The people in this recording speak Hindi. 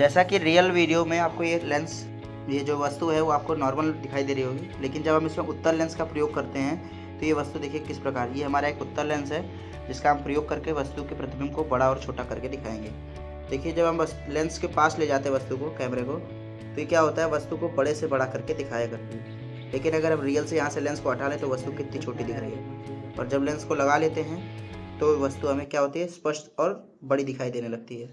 जैसा कि रियल वीडियो में आपको ये लेंस ये जो वस्तु है वो आपको नॉर्मल दिखाई दे रही होगी, लेकिन जब हम इसमें उत्तर लेंस का प्रयोग करते हैं तो ये वस्तु देखिए किस प्रकार, ये हमारा एक उत्तर लेंस है, जिसका हम प्रयोग करके वस्तु के प्रतिबिंब को बड़ा और छोटा करके दिखाएँगे। देखिए, जब हम लेंस के पास ले जाते हैं वस्तु को कैमरे को तो ये क्या होता है, वस्तु को बड़े से बड़ा करके दिखाया करती है। लेकिन अगर हम रियल से यहाँ से लेंस को हटा लें तो वस्तु कितनी छोटी दिख रही है। और जब लेंस को लगा लेते हैं तो वस्तु हमें क्या होती है, स्पष्ट और बड़ी दिखाई देने लगती है।